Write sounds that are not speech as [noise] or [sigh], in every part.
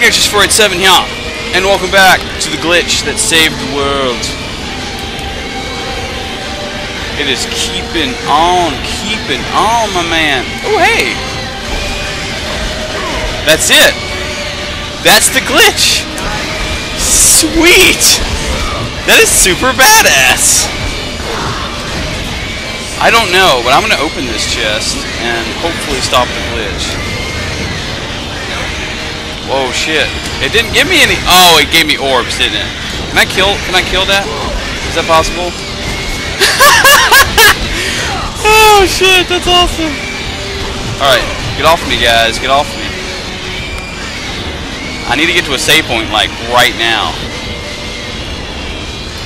Ignatius 487 here, and welcome back to the glitch that saved the world. It is keeping on, keeping on, my man. Oh, hey! That's it! That's the glitch! Sweet! That is super badass! I don't know, but I'm gonna open this chest and hopefully stop the glitch. Whoa, shit. It didn't give me any... Oh, it gave me orbs, didn't it? Can I kill... Can I kill that? Is that possible? [laughs] oh, shit. That's awesome. Alright. Get off me, guys. Get off me. I need to get to a save point, like, right now.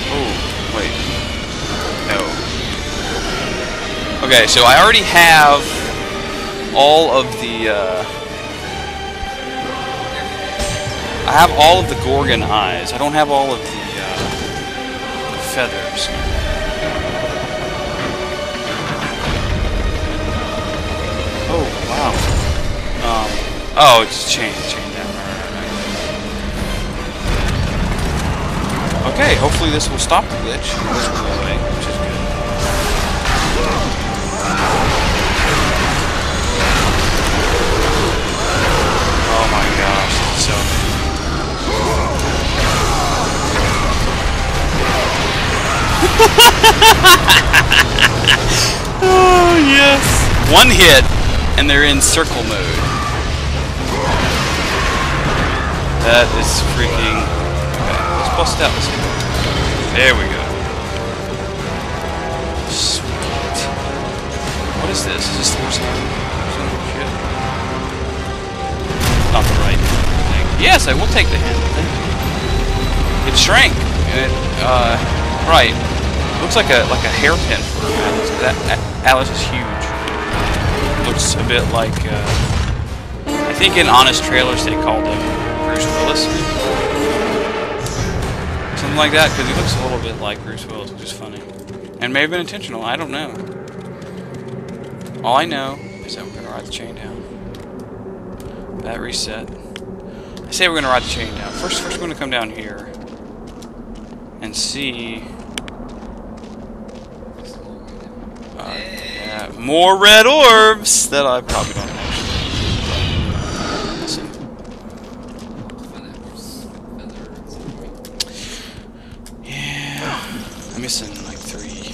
Oh, wait. No. Okay, so I already have all of the, uh... I have all of the Gorgon eyes. I don't have all of the, uh, feathers. Oh, wow. Um, oh, it's chain, chain. Okay, hopefully this will stop the glitch. This will away, which is good. Oh my gosh, so [laughs] Oh, yes. One hit, and they're in circle mode. That is freaking... Okay, let's bust out this There we go. Sweet. What is this? Is this the hand? Shit. Not the right thing. Yes, I will take the you. It shrank. It, uh, right. Looks like a like a hairpin for Atlas. That Atlas is huge. Looks a bit like. Uh, I think in Honest Trailers they called him Bruce Willis. Something like that, because he looks a little bit like Bruce Willis, which is funny. And may have been intentional. I don't know. All I know is that we're gonna ride the chain down. That reset. I say we're gonna ride the chain down. First, first we're gonna come down here and see. Uh, yeah, more red orbs that I probably don't actually. Listen. Yeah, I'm missing like three,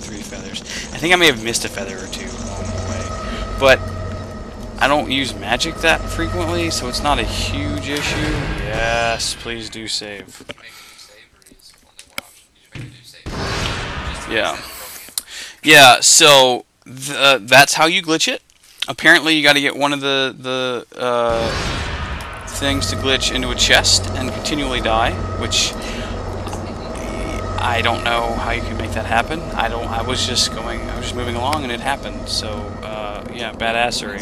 three feathers. I think I may have missed a feather or two along the way, but I don't use magic that frequently, so it's not a huge issue. Yes, please do save. Yeah. Yeah, so uh, that's how you glitch it. Apparently, you got to get one of the the uh, things to glitch into a chest and continually die, which I don't know how you can make that happen. I don't. I was just going. I was just moving along, and it happened. So uh, yeah, badassery.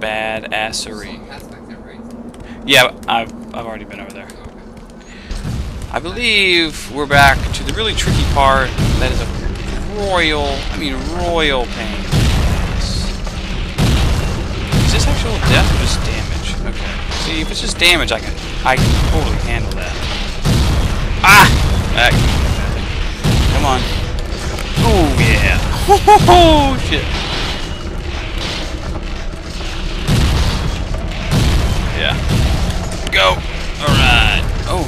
Badassery. Yeah, I've I've already been over there. I believe we're back to the really tricky part. That is a royal, I mean royal pain. Is this actual death or just damage? Okay. See, if it's just damage, I can, I can totally handle that. Ah! Back. Come on. Oh yeah. [laughs] Oh shit. Yeah. Go. All right. Oh.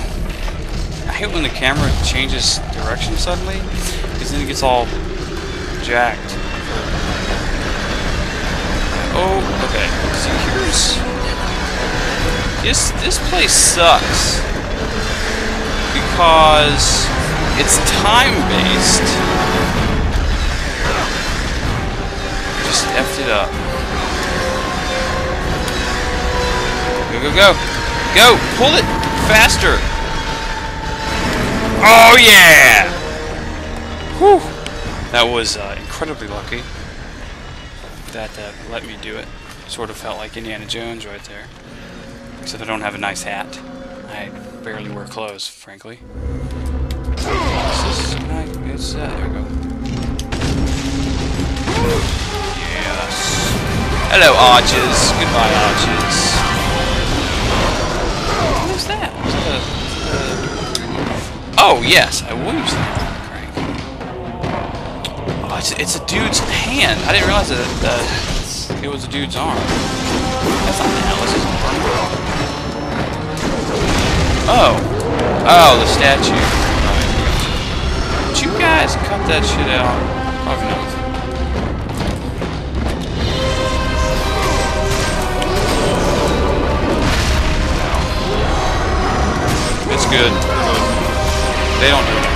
I hate when the camera changes direction suddenly, because then it gets all jacked. Oh, okay. So here's this. This place sucks because it's time based. Just effed it up. Go go go go! Pull it faster. Oh yeah! Whew! That was uh, incredibly lucky. That uh, let me do it. Sort of felt like Indiana Jones right there. Except I don't have a nice hat. I barely wear clothes, frankly. This is uh, there we go. Yes. Hello, archers. Goodbye, archers. that? Is that a, is that a... Oh, yes, I will use that it's, it's a dude's hand. I didn't realize that, that it was a dude's arm. That's not Atlas's arm. Oh. Oh, the statue. Did you guys cut that shit out? Probably not. It's good. They don't do any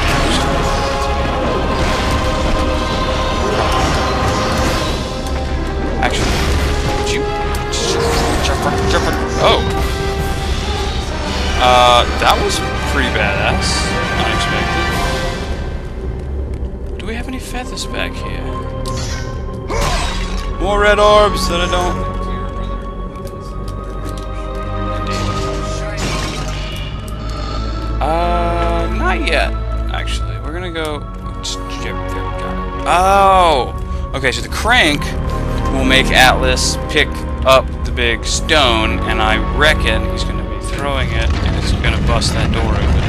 Oh. Uh, that was pretty badass. Unexpected. Do we have any feathers back here? More red orbs that I don't Uh, not yet, actually. We're gonna go... Oh! Okay, so the crank will make Atlas pick up big stone, and I reckon he's gonna be throwing it, and it's gonna bust that door open.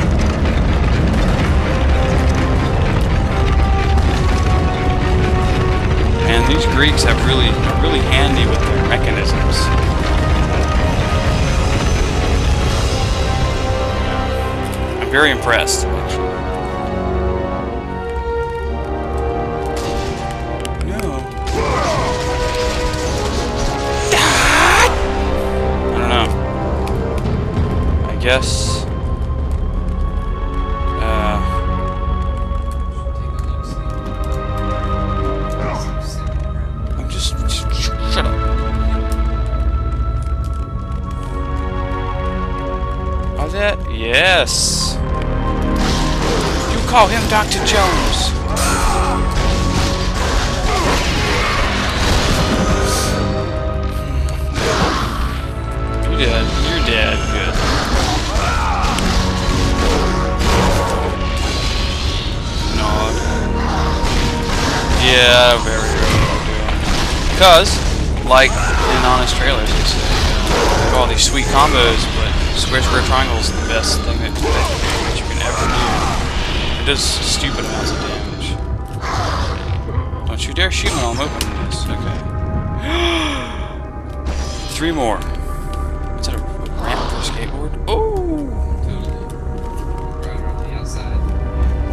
And these Greeks have really, really handy with their mechanisms. I'm very impressed, actually. That? Yes. You call him Dr. Jones. Hmm. You're dead. You're dead. Good. Nod. Yeah, very good. Because, like in Honest Trailers, all these sweet combos, square square triangle is the best thing that, that you can ever do. It does stupid amounts of damage. Don't you dare shoot me while I'm opening this. Okay. [gasps] Three more. Is that a ramp for a skateboard? Oh!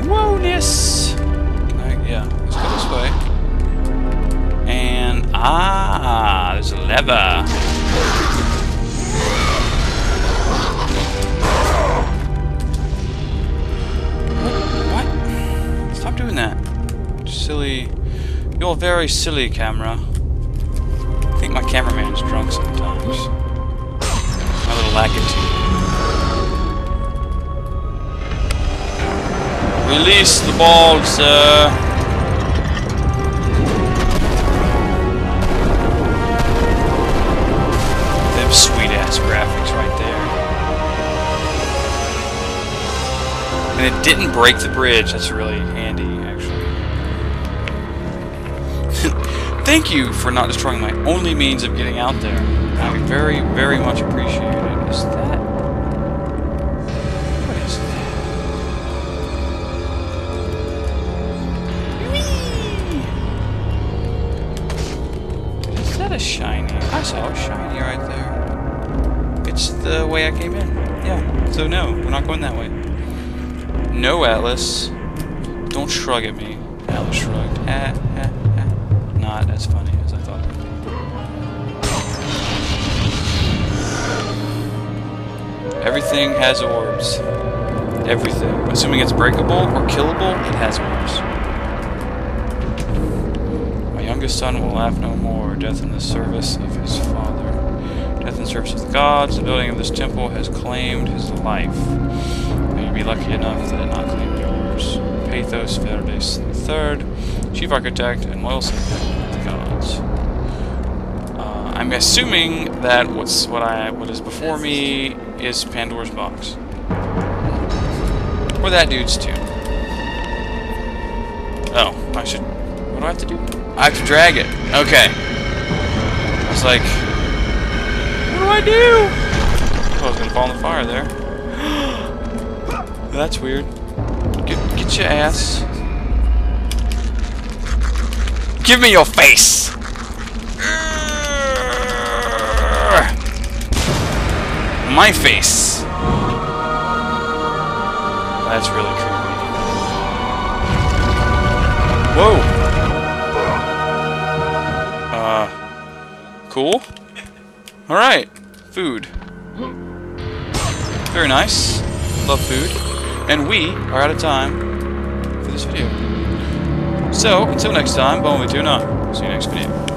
Whoa-ness! Can I, yeah, let's go this way. And, ah, there's a lever. Silly. You're very silly, camera. I think my cameraman's drunk sometimes. My little attitude. Release the ball, sir. Them sweet ass graphics right there. And it didn't break the bridge. That's really handy, actually. Thank you for not destroying my only means of getting out there. I very, very much appreciate it. Is that... What is that? Whee! Is that a shiny? I saw a shiny right there. It's the way I came in. Yeah, so no, we're not going that way. No, Atlas. Don't shrug at me. Atlas shrugged. Not as funny as I thought. Everything has orbs. Everything. Assuming it's breakable or killable, it has orbs. My youngest son will laugh no more. Death in the service of his father. Death in the service of the gods. The building of this temple has claimed his life. May you be lucky enough that it not claim yours. Pathos Verdes III, Chief Architect and loyal subject Uh, I'm assuming that what's what I what is before me is Pandora's box. Or that dude's too. Oh, I should. What do I have to do? I have to drag it. Okay. I was like, what do I do? Oh, I was gonna fall in the fire there. [gasps] That's weird. Get, get your ass. Give me your face! My face! That's really creepy. Whoa! Uh, cool. Alright, food. Very nice. Love food. And we are out of time for this video. So, until next time, Bone with Tuna. See you next video.